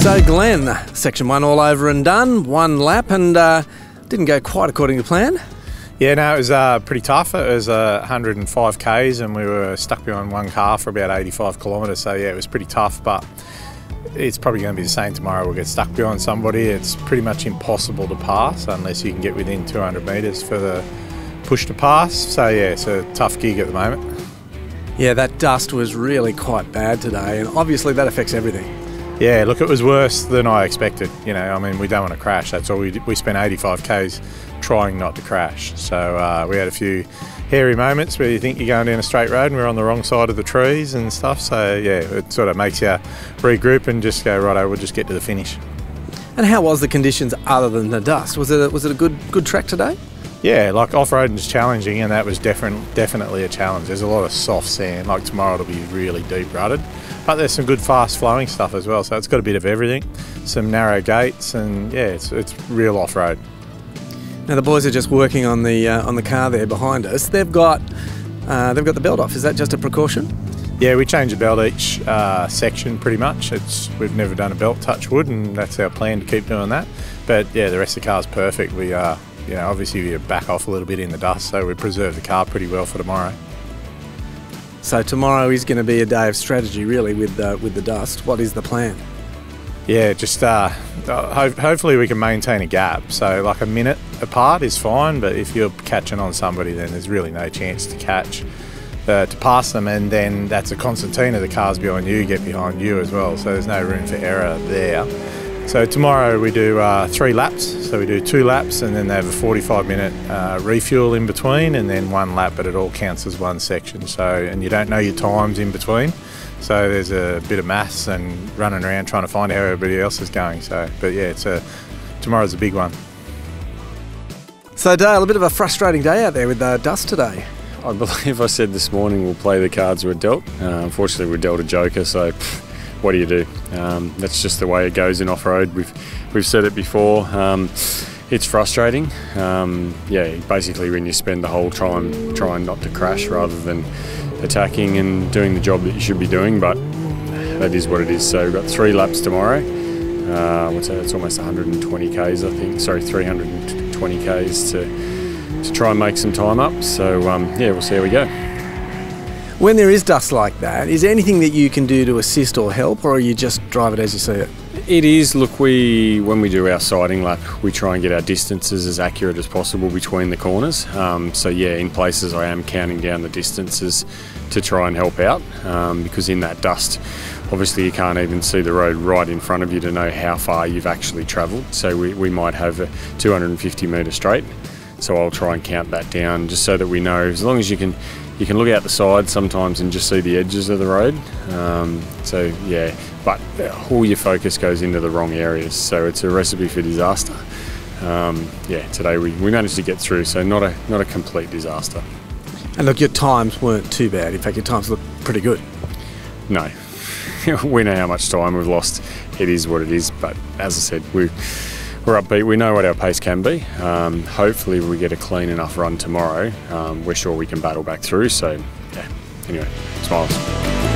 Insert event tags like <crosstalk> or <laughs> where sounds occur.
So, Glenn, section one all over and done, one lap, and uh, didn't go quite according to plan. Yeah, no, it was uh, pretty tough. It was uh, 105 k's, and we were stuck behind one car for about 85 kilometres. So yeah, it was pretty tough. But it's probably going to be the same tomorrow. We'll get stuck behind somebody. It's pretty much impossible to pass unless you can get within 200 metres for the push to pass. So yeah, it's a tough gig at the moment. Yeah, that dust was really quite bad today, and obviously that affects everything. Yeah, look, it was worse than I expected. You know, I mean, we don't want to crash. That's all we did. We spent 85 k's trying not to crash. So uh, we had a few hairy moments where you think you're going down a straight road and we're on the wrong side of the trees and stuff. So yeah, it sort of makes you regroup and just go right. We'll just get to the finish. And how was the conditions other than the dust? Was it a, was it a good good track today? Yeah, like off road is challenging, and that was definitely definitely a challenge. There's a lot of soft sand. Like tomorrow, it'll be really deep rutted, but there's some good fast flowing stuff as well. So it's got a bit of everything. Some narrow gates, and yeah, it's it's real off road. Now the boys are just working on the uh, on the car there behind us. They've got uh, they've got the belt off. Is that just a precaution? Yeah, we change the belt each uh, section pretty much. It's we've never done a belt touch wood, and that's our plan to keep doing that. But yeah, the rest of the car's perfect. We uh, you know, obviously we back off a little bit in the dust, so we preserve the car pretty well for tomorrow. So tomorrow is going to be a day of strategy, really, with uh, with the dust. What is the plan? Yeah, just uh, ho- hopefully we can maintain a gap. So like a minute apart is fine, but if you're catching on somebody, then there's really no chance to catch. Uh, to pass them, and then that's a concertina. The cars behind you get behind you as well, so there's no room for error there. So tomorrow we do uh, three laps. So we do two laps and then they have a 45 minute uh, refuel in between and then one lap, but it all counts as one section. So, and you don't know your times in between. So there's a bit of maths and running around trying to find out how everybody else is going. So, but yeah, it's a, tomorrow's a big one. So Dale, a bit of a frustrating day out there with the dust today. I believe I said this morning we'll play the cards we're dealt. Uh, unfortunately, we're dealt a joker, so what do you do? Um, that's just the way it goes in off road. We've we've said it before. Um, it's frustrating. Um, yeah, basically when you spend the whole time trying not to crash rather than attacking and doing the job that you should be doing, but that is what it is. So we've got three laps tomorrow. Uh, what's that? It's almost 120 k's, I think. Sorry, 320 k's to to try and make some time up. So um, yeah, we'll see how we go. When there is dust like that, is there anything that you can do to assist or help, or are you just drive it as you see it? It is. Look, we when we do our sighting lap, we try and get our distances as accurate as possible between the corners. Um, so yeah, in places I am counting down the distances to try and help out um, because in that dust, obviously you can't even see the road right in front of you to know how far you've actually travelled. So we, we might have a 250 metre straight. So I'll try and count that down just so that we know as long as you can you can look out the side sometimes and just see the edges of the road. Um, so yeah, but all your focus goes into the wrong areas. So it's a recipe for disaster. Um, yeah, today we, we managed to get through, so not a not a complete disaster. And look, your times weren't too bad. In fact, your times look pretty good. No, <laughs> we know how much time we've lost. It is what it is. But as I said, we we're upbeat. We know what our pace can be. Um, hopefully, we get a clean enough run tomorrow. Um, we're sure we can battle back through. So, yeah. Anyway, smiles.